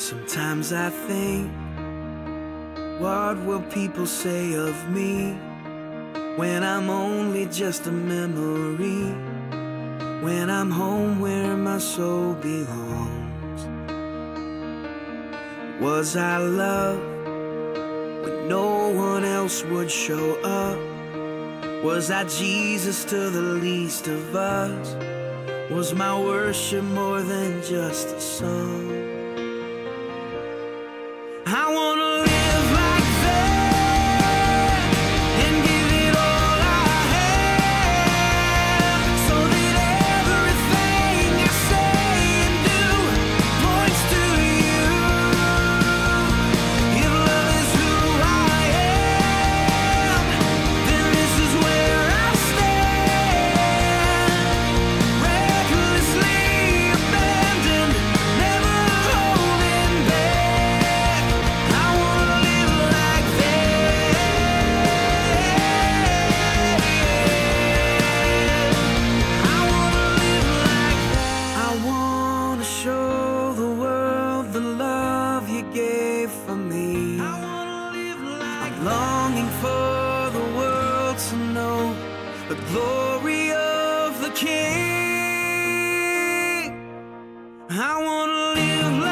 Sometimes I think, what will people say of me when I'm only just a memory? When I'm home where my soul belongs. Was I loved when no one else would show up? Was I Jesus to the least of us? Was my worship more than just a song? I wanna. longing for the world to know the glory of the King. I wanna live